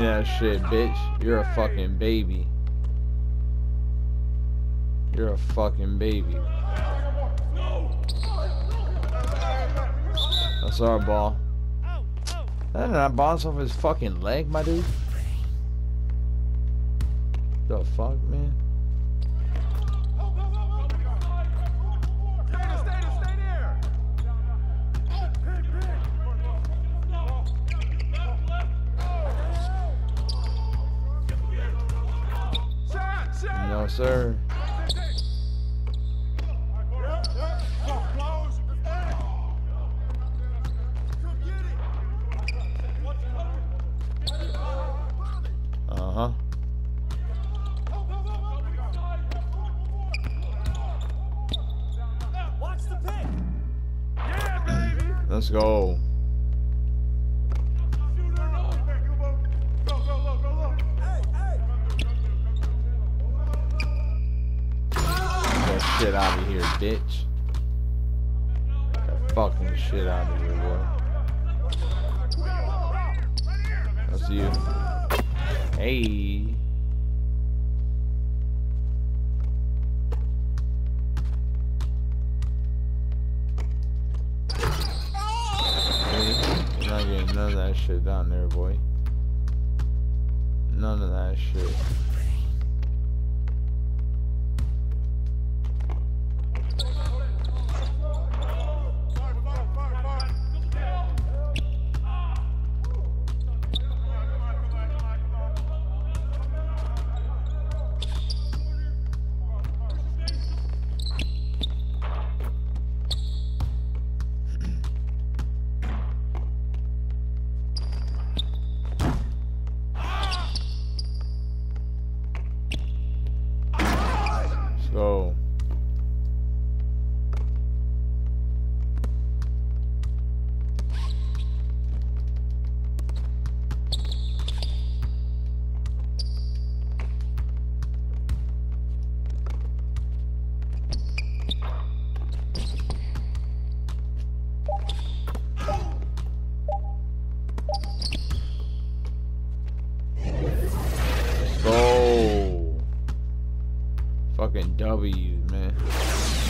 that shit, bitch. You're a fucking baby. You're a fucking baby. That's our ball. That did not bounce off his fucking leg, my dude. The fuck, man? No, sir. Uh-huh. Let's go. Shit out of here, bitch. Get that fucking shit out of here, boy. That's you. Hey. Hey, You're not getting none of that shit down there, boy. None of that shit. Fucking W, man.